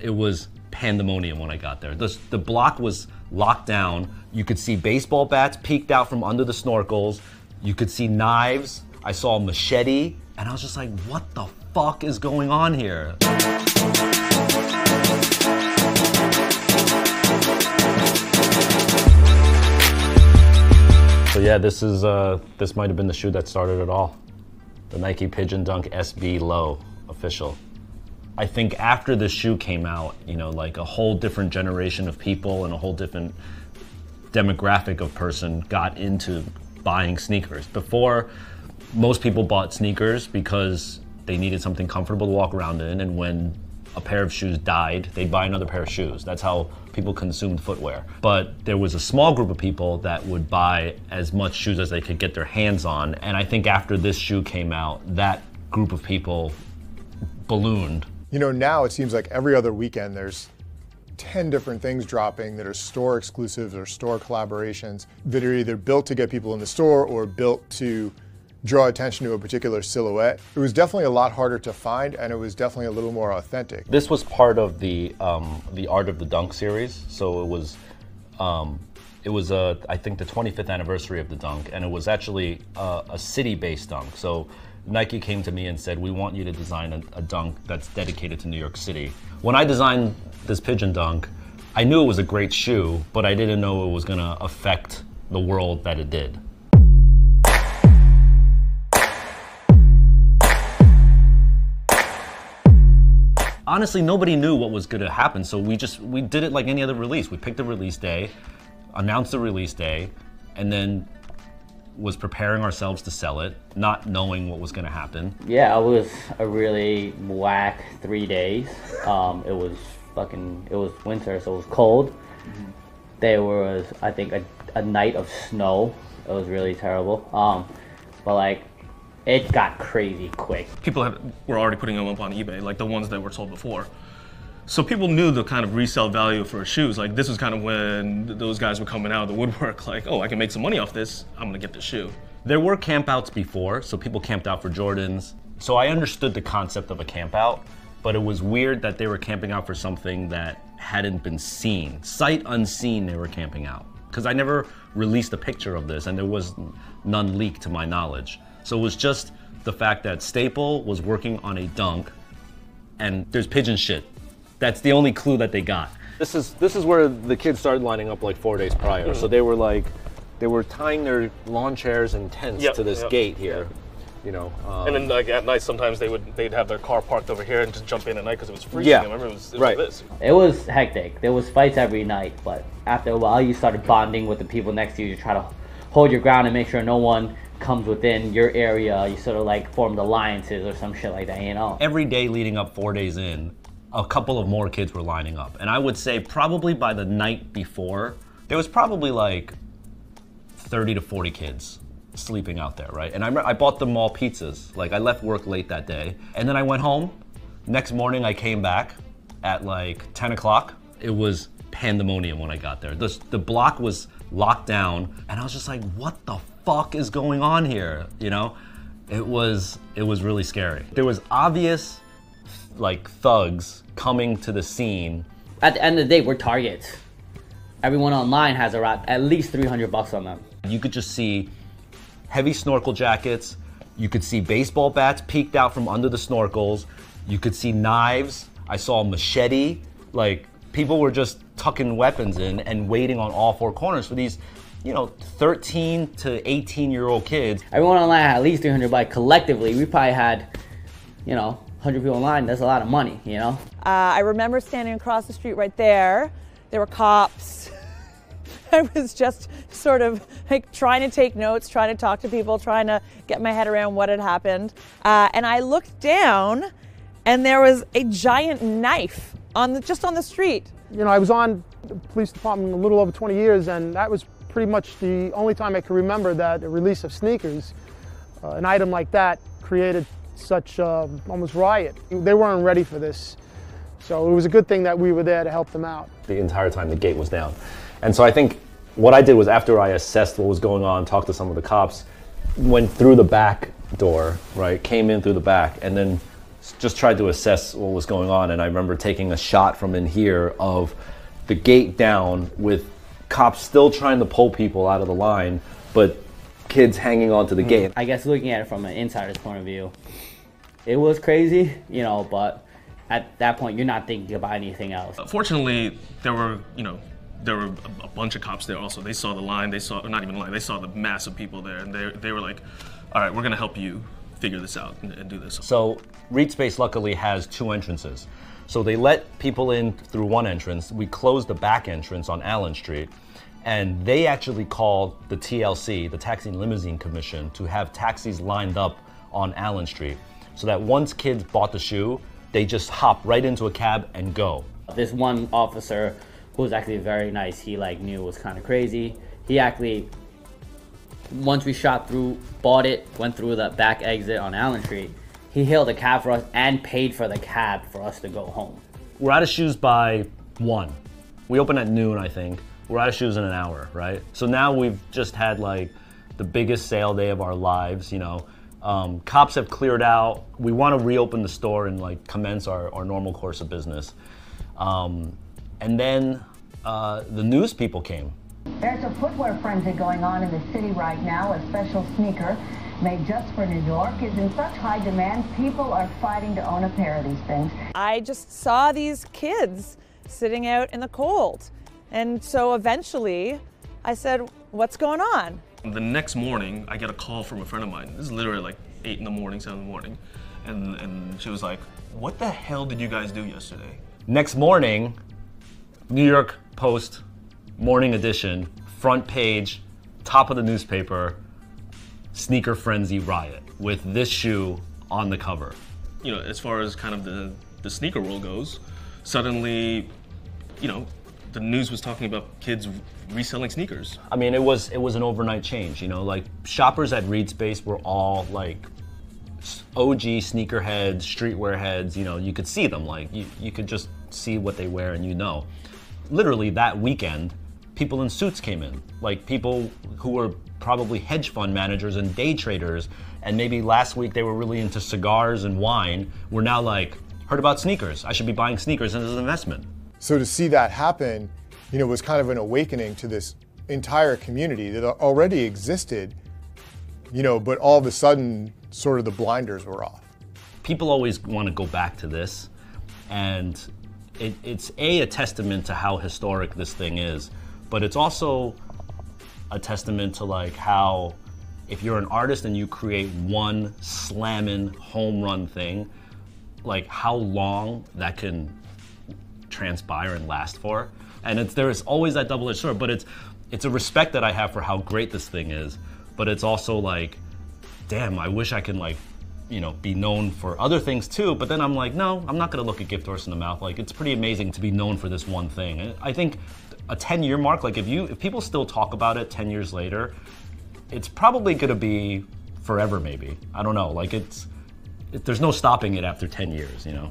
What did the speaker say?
It was pandemonium when I got there. The, the block was locked down. You could see baseball bats peeked out from under the snorkels. You could see knives. I saw a machete. And I was just like, what the fuck is going on here? So yeah, this is uh, this might have been the shoe that started it all. The Nike Pigeon Dunk SB Low official. I think after the shoe came out, you know, like a whole different generation of people and a whole different demographic of person got into buying sneakers. Before, most people bought sneakers because they needed something comfortable to walk around in, and when a pair of shoes died, they'd buy another pair of shoes. That's how people consumed footwear. But there was a small group of people that would buy as much shoes as they could get their hands on. And I think after this shoe came out, that group of people ballooned. You know, now it seems like every other weekend there's 10 different things dropping that are store exclusives or store collaborations that are either built to get people in the store or built to draw attention to a particular silhouette. It was definitely a lot harder to find, and it was definitely a little more authentic. This was part of the um, the Art of the Dunk series, so it was. Um, it was, uh, I think, the 25th anniversary of the dunk, and it was actually uh, a city-based dunk. So Nike came to me and said, "We want you to design a, a dunk that's dedicated to New York City." When I designed this pigeon dunk, I knew it was a great shoe, but I didn't know it was going to affect the world that it did. honestly, nobody knew what was going to happen. So we just we did it like any other release. We picked a release day, announced the release day, and then was preparing ourselves to sell it, not knowing what was going to happen. Yeah, it was a really whack three days. Um, it was fucking. It was winter, so it was cold. Mm-hmm. There was, I think, a, a night of snow. It was really terrible. Um, but like it got crazy quick. People had, were already putting them up on eBay, like the ones that were sold before. So people knew the kind of resale value for shoes. Like this was kind of when those guys were coming out of the woodwork, like, oh, I can make some money off this. I'm gonna get this shoe. There were campouts before, so people camped out for Jordans. So I understood the concept of a campout, but it was weird that they were camping out for something that hadn't been seen. Sight unseen, they were camping out. Because I never released a picture of this, and there was none leaked to my knowledge. So it was just the fact that Staple was working on a dunk and there's pigeon shit. That's the only clue that they got. This is this is where the kids started lining up like four days prior. So they were like they were tying their lawn chairs and tents yep, to this yep, gate here. Yep. You know, um, and then like at night, sometimes they would they'd have their car parked over here and just jump in at night because it was freezing. Yeah, I remember it was, it was right. This. It was hectic. There was fights every night, but after a while, you started bonding with the people next to you. You try to hold your ground and make sure no one comes within your area, you sort of like formed alliances or some shit like that, you know? Every day leading up four days in, a couple of more kids were lining up. And I would say probably by the night before, there was probably like 30 to 40 kids sleeping out there, right? And I, I bought them all pizzas. Like I left work late that day. And then I went home. Next morning I came back at like 10 o'clock. It was pandemonium when I got there. The, the block was locked down and I was just like, what the fuck is going on here? You know, it was it was really scary. There was obvious like thugs coming to the scene. At the end of the day, we're targets. Everyone online has around at least 300 bucks on them. You could just see heavy snorkel jackets. You could see baseball bats peeked out from under the snorkels. You could see knives. I saw a machete. Like people were just tucking weapons in and waiting on all four corners for these you know, 13 to 18 year old kids. Everyone online had at least 300 bikes. Collectively, we probably had, you know, 100 people online. That's a lot of money, you know? Uh, I remember standing across the street right there. There were cops. I was just sort of like trying to take notes, trying to talk to people, trying to get my head around what had happened. Uh, and I looked down, and there was a giant knife on the, just on the street. You know, I was on the police department a little over 20 years, and that was pretty much the only time I can remember that a release of sneakers, uh, an item like that created such uh, almost riot. They weren't ready for this. So it was a good thing that we were there to help them out. The entire time the gate was down. And so I think what I did was after I assessed what was going on, talked to some of the cops, went through the back door, right, came in through the back, and then just tried to assess what was going on, and I remember taking a shot from in here of the gate down with cops still trying to pull people out of the line, but kids hanging on to the mm. gate. I guess looking at it from an insider's point of view, it was crazy, you know, but at that point, you're not thinking about anything else. Uh, fortunately, there were, you know, there were a, a bunch of cops there also. They saw the line, they saw, not even the line, they saw the mass of people there, and they, they were like, all right, we're gonna help you figure this out and, and do this. So Reed Space luckily has two entrances. So they let people in through one entrance. We closed the back entrance on Allen Street. And they actually called the TLC, the Taxi and Limousine Commission, to have taxis lined up on Allen Street. So that once kids bought the shoe, they just hop right into a cab and go. This one officer who was actually very nice, he like knew it was kind of crazy. He actually, once we shot through, bought it, went through the back exit on Allen Street, he hailed a cab for us and paid for the cab for us to go home. We're out of shoes by one. We open at noon, I think. We're out of shoes in an hour, right? So now we've just had like the biggest sale day of our lives, you know. Um, cops have cleared out. We want to reopen the store and like commence our, our normal course of business. Um, and then uh, the news people came. There's a footwear frenzy going on in the city right now. A special sneaker made just for New York is in such high demand, people are fighting to own a pair of these things. I just saw these kids sitting out in the cold. And so eventually I said, What's going on? The next morning, I get a call from a friend of mine. This is literally like 8 in the morning, 7 in the morning. And, and she was like, What the hell did you guys do yesterday? Next morning, New York Post, morning edition, front page, top of the newspaper, sneaker frenzy riot with this shoe on the cover. You know, as far as kind of the, the sneaker world goes, suddenly, you know, the news was talking about kids reselling sneakers. I mean, it was it was an overnight change. You know, like shoppers at Reed Space were all like OG sneakerheads, streetwear heads. You know, you could see them. Like you, you could just see what they wear, and you know. Literally that weekend, people in suits came in. Like people who were probably hedge fund managers and day traders, and maybe last week they were really into cigars and wine. Were now like, heard about sneakers. I should be buying sneakers as an investment. So to see that happen, you know, was kind of an awakening to this entire community that already existed, you know, but all of a sudden, sort of the blinders were off. People always want to go back to this, and it, it's a a testament to how historic this thing is, but it's also a testament to like how if you're an artist and you create one slamming home run thing, like how long that can transpire and last for. And it's there is always that double-edged sword, but it's it's a respect that I have for how great this thing is, but it's also like, damn, I wish I can like, you know, be known for other things too. But then I'm like, no, I'm not gonna look a gift horse in the mouth. Like it's pretty amazing to be known for this one thing. I think a 10 year mark, like if you if people still talk about it 10 years later, it's probably gonna be forever maybe. I don't know. Like it's it, there's no stopping it after 10 years, you know.